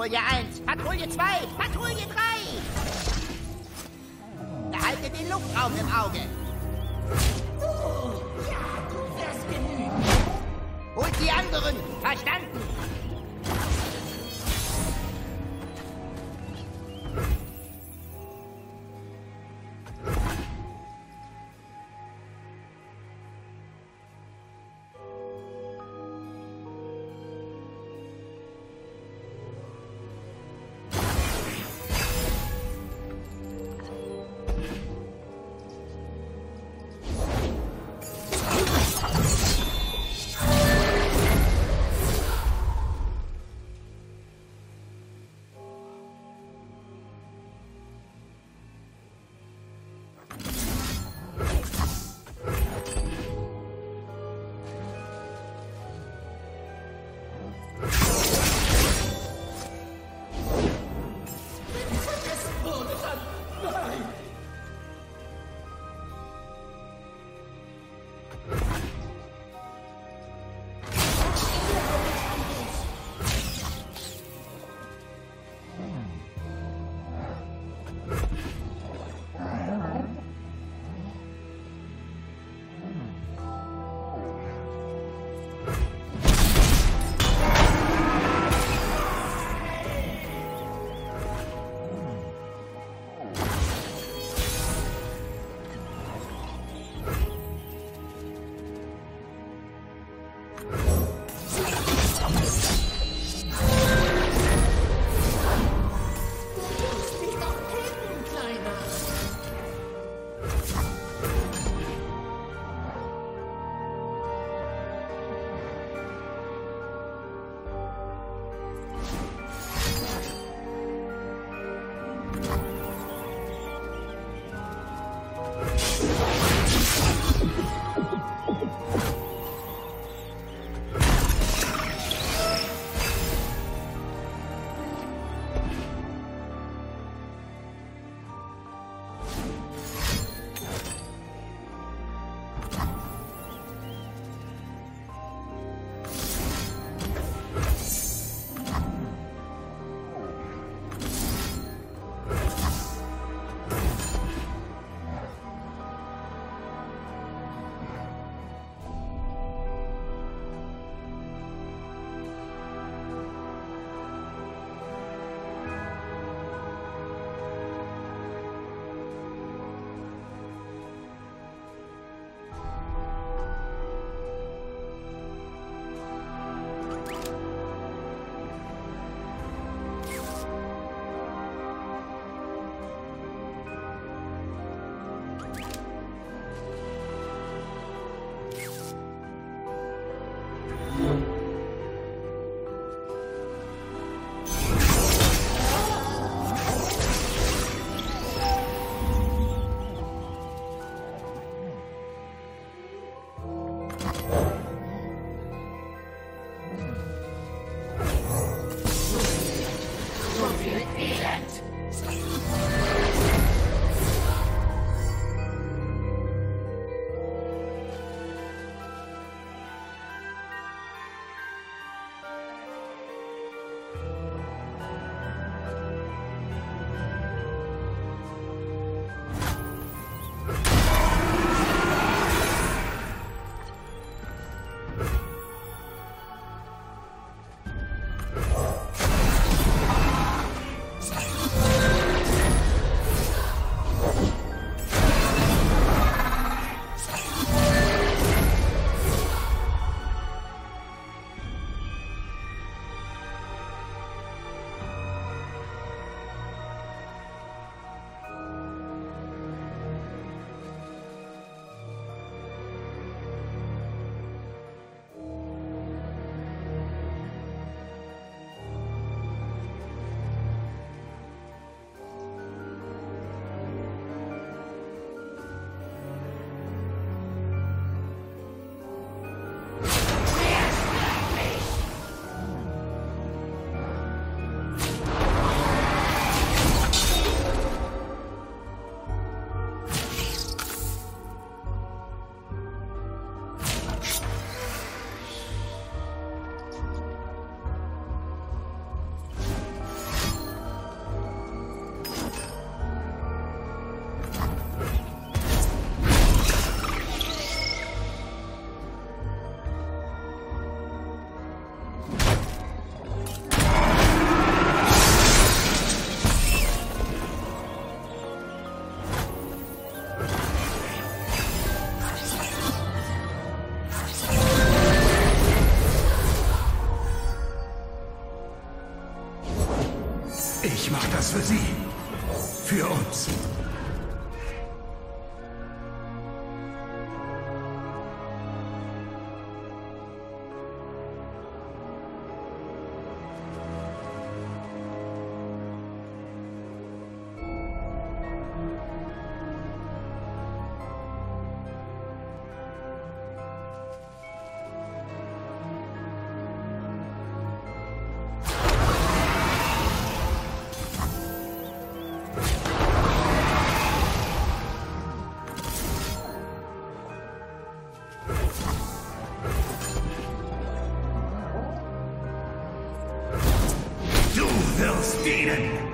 Patrouille 1, Patrouille 2, Patrouille 3! Behaltet den Luftraum im Auge! Holt die anderen. Verstanden? Be that. Ich mach das für Sie. Für uns. Stephen.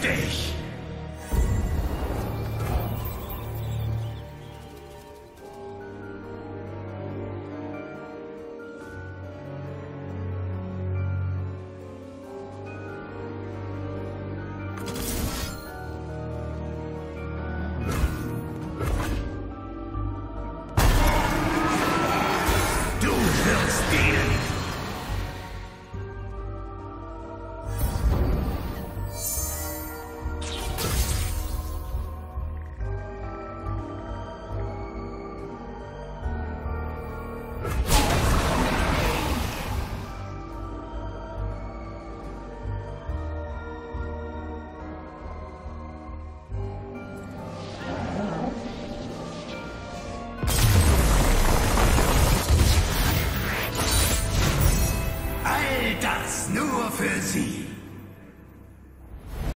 Dich!